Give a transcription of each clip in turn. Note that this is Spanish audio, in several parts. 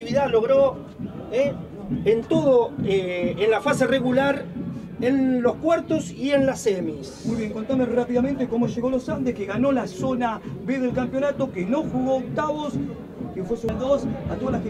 actividad logró eh, en todo, eh, en la fase regular, en los cuartos y en las semis. Muy bien, contame rápidamente cómo llegó los Andes, que ganó la zona B del campeonato, que no jugó octavos, que fue zona 2, a toda la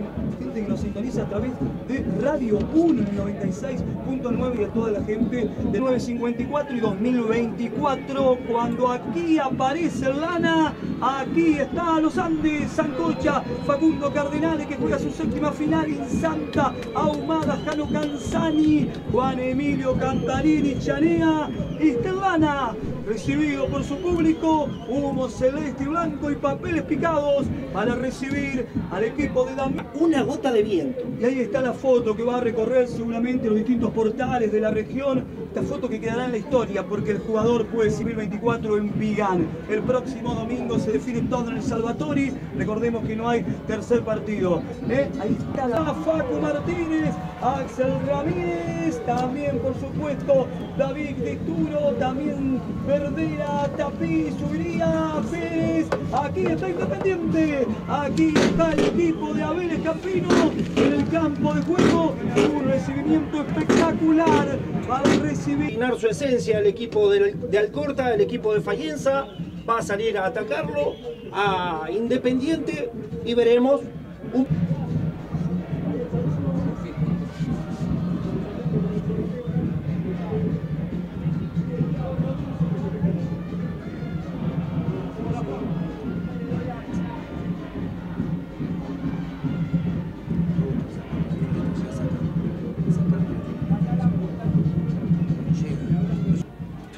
gente nos sintoniza a través de Radio 1 96.9 y a toda la gente de 954 y 2024, cuando aquí aparece Lana, aquí está Los Andes, Sancocha, Facundo Cardenales que juega su séptima final en Santa Ahumada, Jano Canzani, Juan Emilio Cantarini, Chanea, Estelana, recibido por su público, humo celeste y blanco y papeles picados para recibir al equipo de Dam. Una gota de viento. Y ahí está la foto que va a recorrer seguramente los distintos portales de la región. Esta foto que quedará en la historia porque el jugador fue Civil 24 en Vigán. El próximo domingo se define todo en el Salvatori. Recordemos que no hay tercer partido. ¿Eh? Ahí está la Facu Martínez, Axel Ramírez, también por supuesto David Turo, también Verdera, Tapiz, Subiría, Pérez. Aquí está Independiente, aquí está el equipo de Abel Campino en el campo de juego. Un recibimiento espectacular para su esencia el equipo de, de Alcorta, el equipo de Fallenza. Va a salir a atacarlo a Independiente y veremos un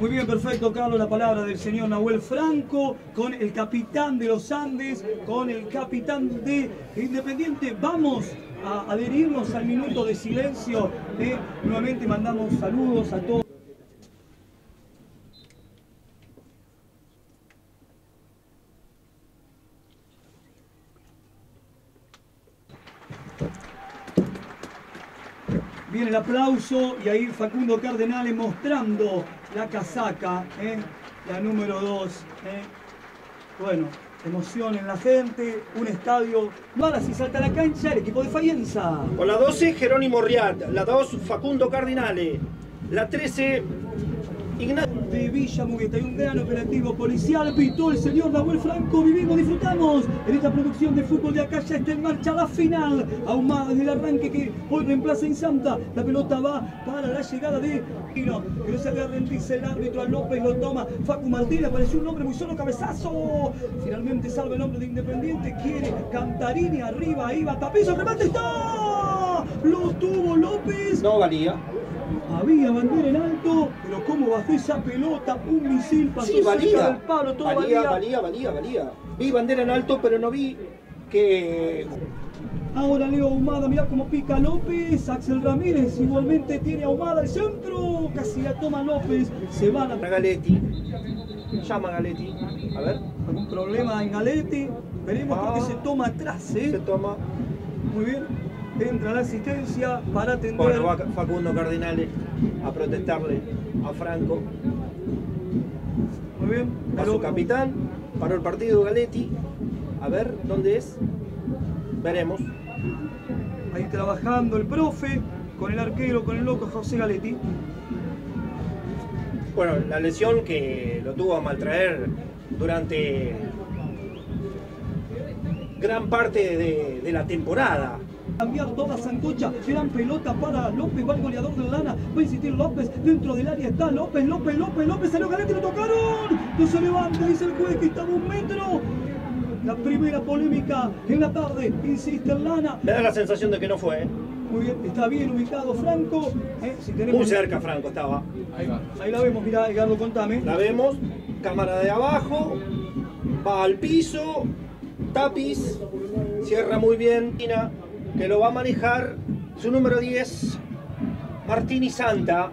Muy bien, perfecto, Carlos, la palabra del señor Nahuel Franco con el capitán de los Andes, con el capitán de Independiente. Vamos a adherirnos al minuto de silencio. ¿eh? Nuevamente mandamos saludos a todos. Viene el aplauso y ahí Facundo Cardenales mostrando la casaca, ¿eh? la número 2. ¿eh? Bueno, emoción en la gente, un estadio. Ahora si salta a la cancha el equipo de Fayenza. Con la 12, Jerónimo Riad. La 2, Facundo Cardinale. La 13, Ignacio. De Villa Mugueta y un gran operativo policial pitó el señor Nahuel Franco. Vivimos, disfrutamos en esta producción de fútbol de acá. Ya está en marcha la final. Ahumada desde el arranque que hoy reemplaza en Santa. La pelota va para la llegada de Gino. Que no se agarren, dice el árbitro. A López lo toma. Facu Martínez apareció un hombre muy solo. Cabezazo. Finalmente salva el hombre de Independiente. Quiere Cantarini arriba. Ahí va Tapizo. Remate está. Lo tuvo López. No valía. Había bandera en alto, pero cómo bajó esa pelota, un misil pasó Sí, valía. del palo, todo valía, valía. valía, valía, valía. Vi bandera en alto, pero no vi que Ahora Leo Ahumada, mirá cómo pica López, Axel Ramírez igualmente tiene Ahumada al centro, casi la toma López, se van a... Galetti. Llama a Galetti. A ver. Algún problema en Galete, veremos Ah. porque se toma atrás, ¿eh? Se toma. Muy bien, entra la asistencia para atender... Bueno, va Facundo Cardinale a protestarle a Franco. Muy bien, A su capitán. Paró el partido Galetti. A ver, ¿dónde es? Veremos. Ahí trabajando el profe, con el arquero, con el loco José Galetti. Bueno, la lesión que lo tuvo a maltraer durante gran parte de, de la temporada. Cambiar toda Sancocha, gran pelota para López, va el goleador de la lana, va a insistir López, dentro del área está López, López, López, López, salió Galete, lo tocaron, no se levanta, dice el juez que estaba a un metro. La primera polémica en la tarde, insiste el lana. Me da la sensación de que no fue. ¿eh? Muy bien, está bien ubicado Franco. ¿eh? Si tenemos... Muy cerca Franco estaba. Ahí la vemos, mirá, Edgardo, contame. La vemos, cámara de abajo, va al piso, tapiz, cierra muy bien, Tina, que lo va a manejar su número 10, Martini Santa.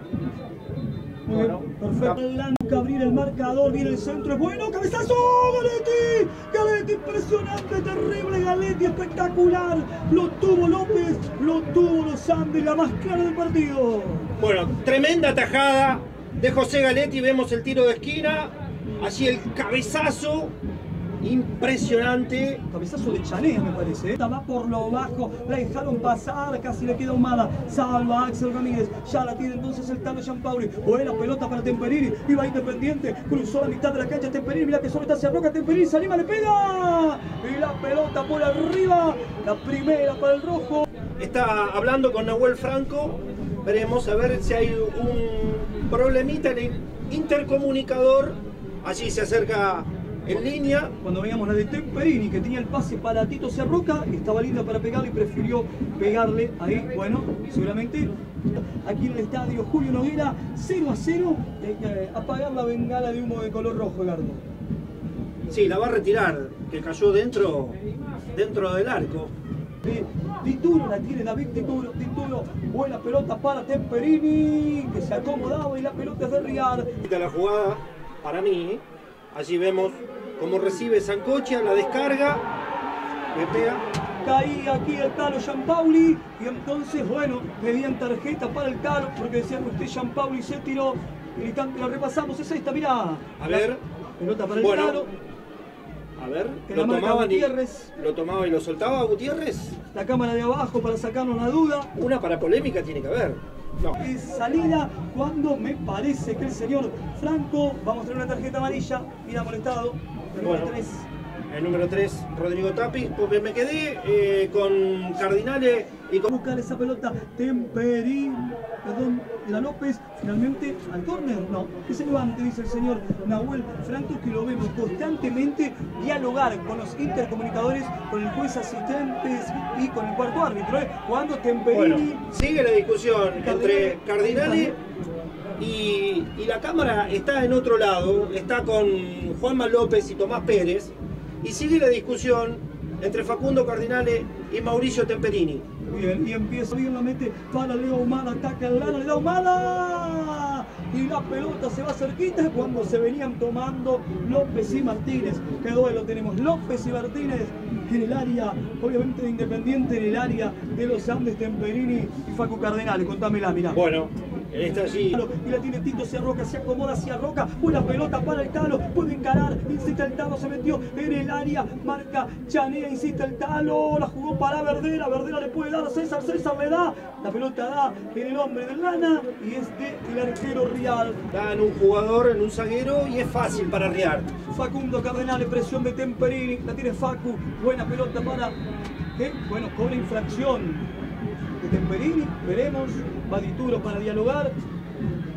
Bueno, perfecto. El busca abrir el marcador, viene el centro, es bueno, cabezazo, Galetti, Galetti, impresionante, terrible, Galetti, espectacular, lo tuvo López, lo tuvo los Andes, la más clara del partido. Bueno, tremenda tajada de José Galetti, vemos el tiro de esquina, allí el cabezazo impresionante. Cabezazo de Chanea, me parece. ¿eh? Va por lo bajo, la dejaron pasar, casi le queda humada. Salva Axel Ramírez, ya la tiene entonces el Tano Gianpauli. Buena pelota para Temperini, iba Independiente, cruzó la mitad de la cancha Temperini, mira que solo está hacia Roca, Temperini se anima, le pega. Y la pelota por arriba, la primera para el rojo. Está hablando con Nahuel Franco, veremos a ver si hay un problemita en el intercomunicador. Allí se acerca en línea. Cuando veíamos la de Temperini, que tenía el pase para Tito Cerroca, estaba linda para pegarle y prefirió pegarle ahí. Bueno, seguramente aquí en el estadio Julio Noguera, 0 a 0. Hay que apagar la bengala de humo de color rojo, Gardo. Sí, la va a retirar, que cayó dentro, dentro del arco. Tituro la tiene David Tituro, Tituro, buena pelota para Temperini, que se acomodaba y la pelota es de Riar. La jugada para mí, allí vemos cómo recibe Sancocha, la descarga, le pega. Caía aquí el Calo Gianpauli y entonces, bueno, pedían tarjeta para el Calo porque decían que usted Gianpauli se tiró. Gritando, la repasamos, es esta, mirá. A ver. Pelota para el Bueno. Calo. A ver, lo tomaba, y, Gutiérrez. lo tomaba y lo soltaba Gutiérrez. La cámara de abajo para sacarnos la duda. Una para polémica tiene que haber. No. Es salida cuando me parece que el señor Franco, vamos a tener una tarjeta amarilla, mira molestado. El número Bueno. tres. El número 3, Rodrigo Tapis, porque me quedé eh, con Cardinales y con... buscar esa pelota Temperín, perdón, la López, finalmente al córner, no, que se levante, dice el señor Nahuel Franco, que lo vemos constantemente dialogar con los intercomunicadores, con el juez asistentes y con el cuarto árbitro, ¿eh? cuando Temperini... Bueno, sigue la discusión entre Cardinales y, y la cámara está en otro lado, está con Juanma López y Tomás Pérez, y sigue la discusión entre Facundo Cardinale y Mauricio Temperini. Bien, y empieza bien la mete para Leo Humada, ataca el lana, le da Humada. Y la pelota se va cerquita cuando se venían tomando López y Martínez. Qué duelo tenemos, López y Martínez en el área, obviamente de Independiente, en el área de los Andes, Temperini y Facu Cardenales. Contámela, mirá. Bueno, está allí. Y la tiene Tito Ciarroca, se acomoda hacia Roca, una pelota para el Talo, puede encarar, insiste el Talo, se metió en el área, marca Chanea, insiste el Talo, la jugó para Verdera, Verdera le puede dar a César, César le da, la pelota da en el hombre del Lana y es de el arquero Real. Está en un jugador, en un zaguero y es fácil para arriar. Facundo Cardenal, presión de Temperini, la tiene Facu, buena pelota para, ¿qué? bueno, cobra infracción de Temperini, veremos, va Dituro para dialogar,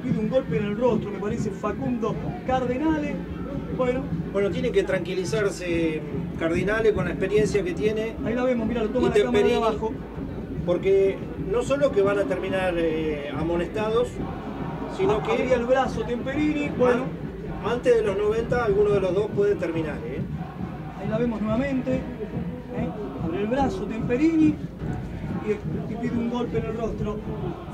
pide un golpe en el rostro, me parece Facundo Cardenale, bueno, Bueno, tiene que tranquilizarse Cardinale con la experiencia que tiene, ahí la vemos, mira, lo toma la cámara de abajo, porque no solo que van a terminar eh, amonestados, sino abría que el brazo Temperini, bueno, an- antes de los 90 alguno de los dos puede terminar. ¿eh? ahí la vemos nuevamente, ¿eh? abre el brazo Temperini y, y pide un golpe en el rostro.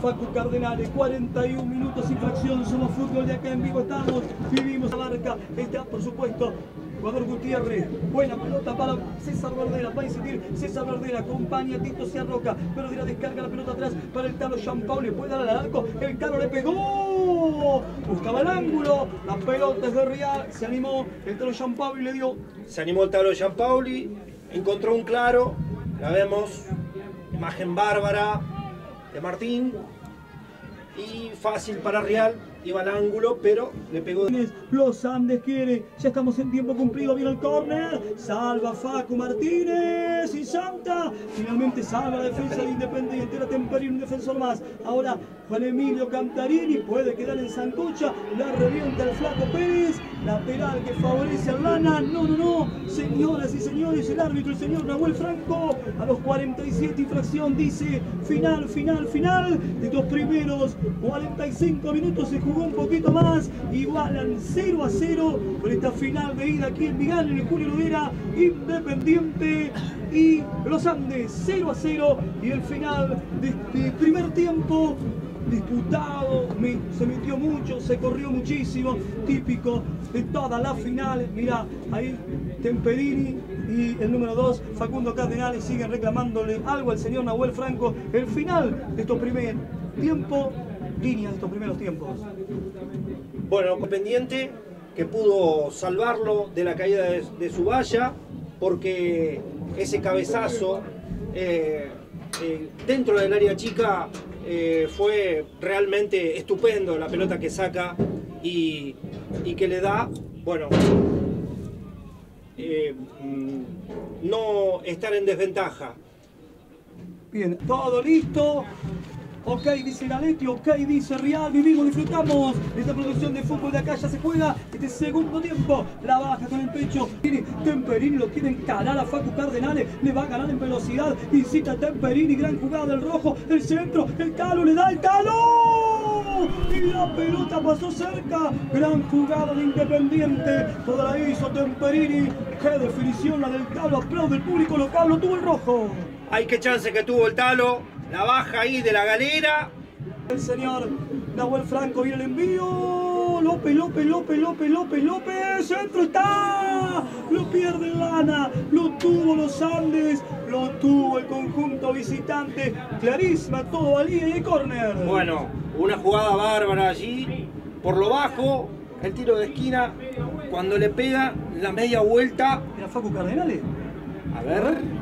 Facu Cardenales, 41 minutos infracción, somos fútbol de acá en vivo estamos, vivimos la marca, está por supuesto. Jugador Gutiérrez, buena pelota para César Verdera, va a insistir César Verdera, acompaña a Tito Ciarroca, Verdera descarga la pelota atrás para el Talo Jean le puede dar al arco, el Talo le pegó, buscaba el ángulo, la pelota es de Real, se animó, el Talo Jean le dio. Se animó el Talo Gianpauli, encontró un claro, la vemos, imagen bárbara de Martín, y fácil para Real, iba al ángulo, pero le pegó. Los Andes quiere, ya estamos en tiempo cumplido, viene el córner, salva Facu Martínez y Santa, finalmente salva la defensa de Independiente, era Temperini, un defensor más, ahora Juan Emilio Cantarini puede quedar en Sancocha, la revienta el Flaco Pérez, lateral que favorece al Lana, no, no, no, señoras y señores, el árbitro, el señor Nahuel Franco, a los 47 infracción dice, final, final, final, de los primeros 45 minutos se jugó un poquito más, igualan 0 a 0 con esta final de ida aquí en Vigal, en el Julio Noguera, Independiente y Los Andes 0 a 0 y el final de este primer tiempo disputado, se metió mucho, se corrió muchísimo, típico de todas las finales. Mira, ahí Temperini y el número 2, Facundo Cardenales, siguen reclamándole algo al señor Nahuel Franco. El final de estos primeros tiempos, línea de estos primeros tiempos. Bueno, pendiente que pudo salvarlo de la caída de, su valla, porque ese cabezazo eh, eh, dentro del área chica eh, fue realmente estupendo la pelota que saca y, que le da, bueno, mm, no estar en desventaja. Bien, todo listo. Ok, dice Galetti, ok, dice Real, vivimos, disfrutamos. Esta producción de fútbol de acá ya se juega. Este segundo tiempo, la baja con el pecho. Temperini, lo quiere encarar a Facu Cardenales. Le va a ganar en velocidad. Incita Temperini, gran jugada del rojo, del centro. El talo le da el talo. Y la pelota pasó cerca. Gran jugada de Independiente. Toda la hizo Temperini. Qué definición la del talo. Aplaude el público local. Lo tuvo el rojo. Ay, qué chance que tuvo el talo la baja ahí de la galera. El señor Nahuel Franco viene el envío. López, López, López, López, López, López. Centro está. Lo pierde Lana. Lo tuvo los Andes. Lo tuvo el conjunto visitante. Clarísima, todo valía y de córner. Bueno, una jugada bárbara allí. Por lo bajo, el tiro de esquina. Cuando le pega la media vuelta. ¿Era Facu Cardenales? A ver.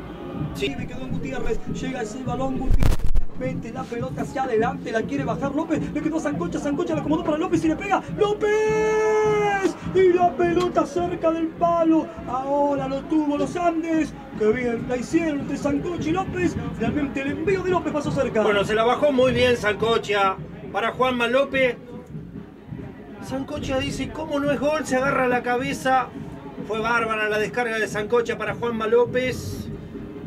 Sí. Me quedó en Gutiérrez. Llega ese balón Gutiérrez. Mete la pelota hacia adelante, la quiere bajar López, le quedó Sancocha, Sancocha la acomodó para López y le pega ¡López! Y la pelota cerca del palo, ahora lo tuvo los Andes, que bien la hicieron entre Sancocha y López, realmente el envío de López pasó cerca. Bueno, se la bajó muy bien Sancocha para Juanma López. Sancocha dice, ¿cómo no es gol? Se agarra la cabeza. Fue bárbara la descarga de Sancocha para Juanma López.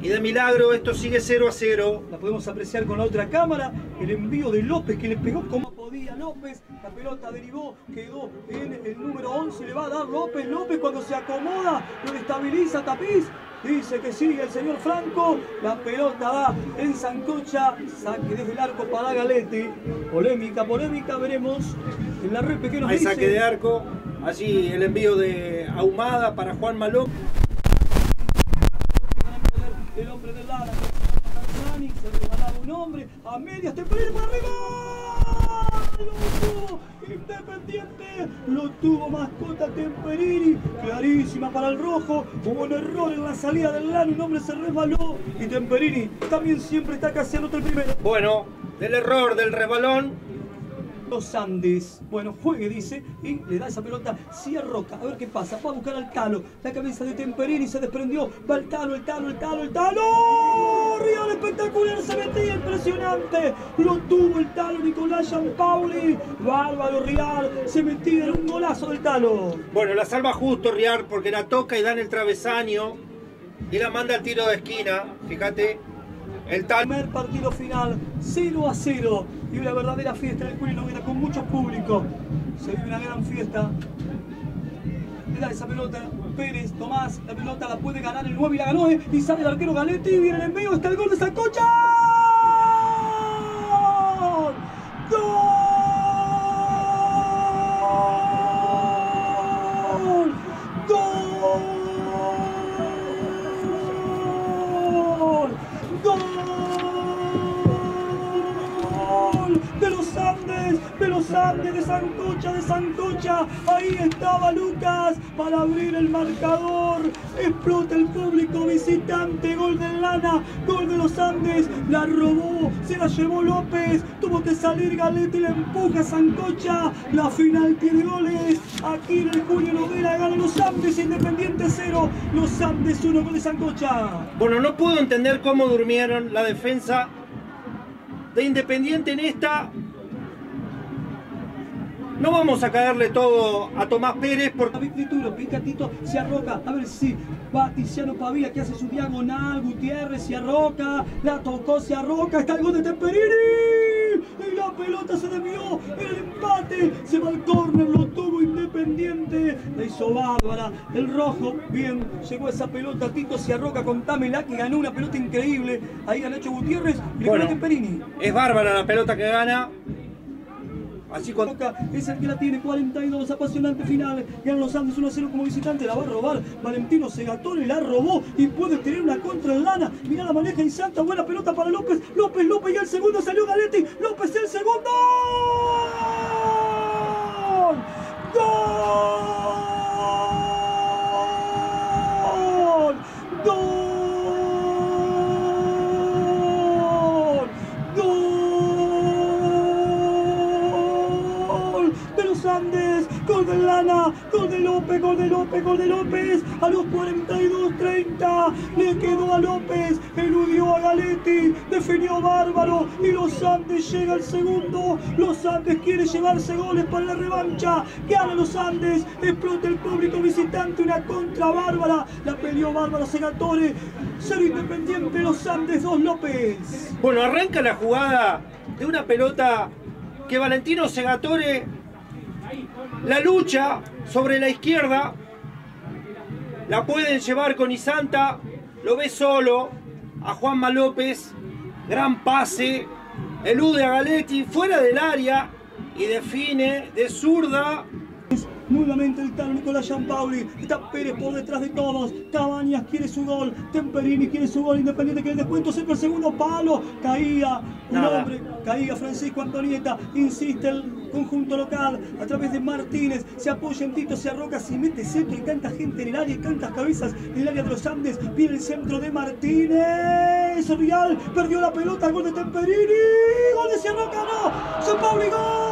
Y de milagro esto sigue 0 a 0. La podemos apreciar con la otra cámara. El envío de López que le pegó como podía López. La pelota derivó, quedó en el número 11. Le va a dar López. López cuando se acomoda, lo estabiliza Tapiz. Dice que sigue el señor Franco. La pelota va en Sancocha. Saque desde el arco para Galete. Polémica, polémica. Veremos en la red pequeño. Hay saque de arco. Allí el envío de Ahumada para Juan Maló el hombre del Lara, se regalaba un a medias, Temperini por arriba, lo tuvo Independiente, lo tuvo mascota Temperini, clarísima para el rojo, hubo un error en la salida del Lano, un hombre se resbaló y Temperini también siempre está casi el primero. Bueno, del error del resbalón los Andes. Bueno, juegue, dice, y le da esa pelota Roca. A ver qué pasa. Va a buscar al Talo. La cabeza de Temperini se desprendió. Va el Talo, el Talo, el Talo, el Talo. Real espectacular, se metía impresionante. Lo tuvo el Talo Nicolás Gianpauli. Bárbaro Real, se metía en un golazo del Talo. Bueno, la salva justo Real porque la toca y da en el travesaño. Y la manda al tiro de esquina. Fíjate, el primer partido final, 0 a 0. Y una verdadera fiesta del Curi Noguera con mucho público. Se vive una gran fiesta. Le da esa pelota Pérez, Tomás, la pelota la puede ganar el 9 y la ganó, ¿eh? y sale el arquero Galetti, viene el envío, está el gol de Sancocha. Para abrir el marcador. Explota el público visitante. Gol de Lana, gol de los Andes. La robó, se la llevó López. Tuvo que salir Galetti, le empuja Sancocha. La final tiene goles. Aquí en el Julio Novela gana los Andes, Independiente 0. Los Andes 1 con de Sancocha. Bueno, no puedo entender cómo durmieron la defensa de Independiente en esta no vamos a caerle todo a Tomás Pérez porque... Turo, Picatito, se arroca, a ver si va Tiziano Pavía que hace su diagonal, Gutiérrez se arroca, la tocó, se arroca, está el gol de Temperini. Y la pelota se desvió, el empate, se va al córner, lo tuvo Independiente, la hizo bárbara, el rojo, bien, llegó esa pelota, Tito se arroca con Tamela que ganó una pelota increíble, ahí hecho Gutiérrez. Y le bueno, Temperini. Es bárbara la pelota que gana, Así cuando es el que la tiene 42, apasionante final. Ganan los Andes 1 0 como visitante, la va a robar. Valentino Segatore la robó y puede tener una contra en lana. Mira la maneja y Santa, buena pelota para López. López, López y el segundo salió Galetti. López el segundo. ¡Gol! Última. Gol de López, gol de López, gol de López. A los 42-30 le quedó a López. Eludió a Galetti. Definió Bárbaro. Y los Andes llega al segundo. Los Andes quiere llevarse goles para la revancha. Gana los Andes. Explota el público visitante. Una contra Bárbara. La peleó Bárbara Segatore. Cero Independiente. Los Andes, dos López. Bueno, arranca la jugada de una pelota que Valentino Segatore la lucha sobre la izquierda. La pueden llevar con Isanta. Lo ve solo a Juanma López. Gran pase. Elude a Galetti fuera del área y define de zurda Nuevamente el tal Nicolás Giampaoli. Está Pérez por detrás de todos. Cabañas quiere su gol. Temperini quiere su gol. Independiente que el descuento siempre el segundo palo. Caía un Nada. hombre. Caía Francisco Antonieta. Insiste el conjunto local a través de Martínez. Se apoya en Tito, se arroca, se mete centro y canta gente en el área. y Cantas cabezas en el área de los Andes. Viene el centro de Martínez. Real perdió la pelota. Gol de Temperini. Gol de Sierroca. No. Giampaoli. Gol. ¡Gol!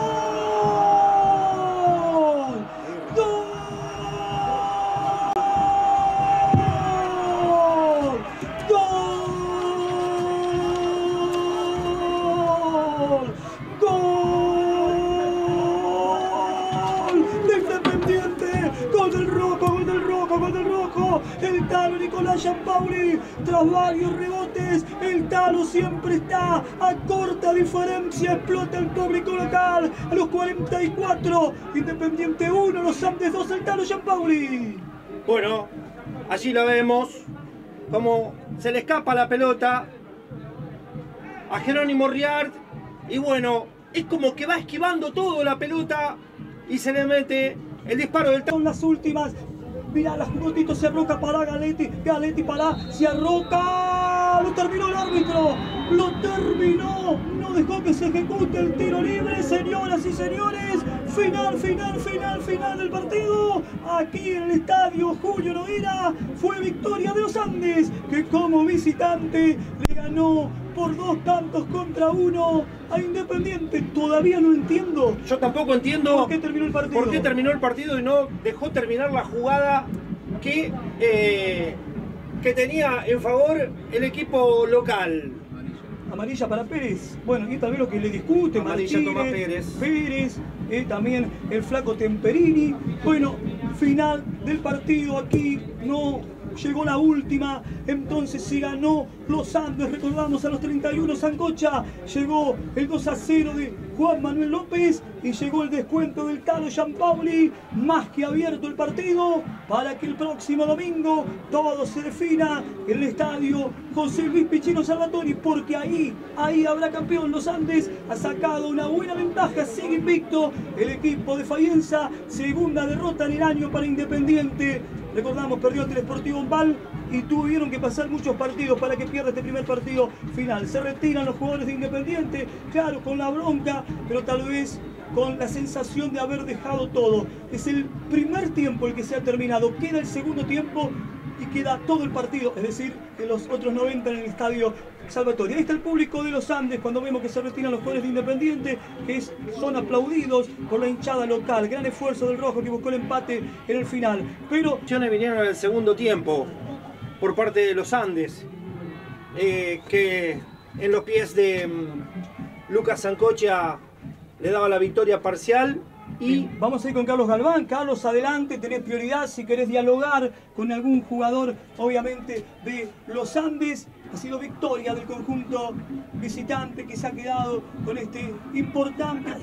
Diferencia explota el público local a los 44 Independiente 1 los Andes 2 el Talo Giampaoli Bueno, allí la vemos. Como se le escapa la pelota a Jerónimo Riard. Y bueno, es como que va esquivando todo la pelota y se le mete el disparo del Son las últimas. Mirá, la jugó Tito, se arroca para Galetti. Galetti para, se arroca. Lo terminó el árbitro. Lo terminó. Dejó que se ejecute el tiro libre, señoras y señores. Final, final, final, final del partido. Aquí en el estadio Julio Noguera fue victoria de los Andes, que como visitante le ganó por dos tantos contra uno a Independiente. Todavía no entiendo Yo tampoco entiendo por qué terminó el partido. por qué terminó el partido y no dejó terminar la jugada que, eh, que tenía en favor el equipo local. Amarilla para Pérez. Bueno, y también lo que le discute Amarilla Martínez, toma Pérez. Pérez, eh, también el flaco Temperini. Bueno, final del partido aquí no llegó la última, entonces se ganó los Andes, recordamos a los 31 Sancocha, llegó el 2 a 0 de Juan Manuel López y llegó el descuento del Talo Giampaoli, más que abierto el partido para que el próximo domingo todo se defina en el estadio José Luis Pichino Salvatori, porque ahí, ahí habrá campeón los Andes, ha sacado una buena ventaja, sigue invicto el equipo de Fayenza, segunda derrota en el año para Independiente, recordamos perdió el Sportivo Ombal y tuvieron que pasar muchos partidos para que pierda este primer partido final. Se retiran los jugadores de Independiente, claro, con la bronca, pero tal vez con la sensación de haber dejado todo. Es el primer tiempo el que se ha terminado, queda el segundo tiempo y queda todo el partido, es decir, que los otros 90 en el estadio Salvatore. Ahí está el público de los Andes cuando vemos que se retiran los jugadores de Independiente, que son aplaudidos por la hinchada local. Gran esfuerzo del Rojo que buscó el empate en el final. Pero vinieron en el segundo tiempo por parte de los Andes, eh, que en los pies de mm, Lucas Sancocha le daba la victoria parcial y Vamos a ir con Carlos Galván. Carlos, adelante, tenés prioridad si querés dialogar con algún jugador, obviamente, de los Andes. Ha sido victoria del conjunto visitante que se ha quedado con este importante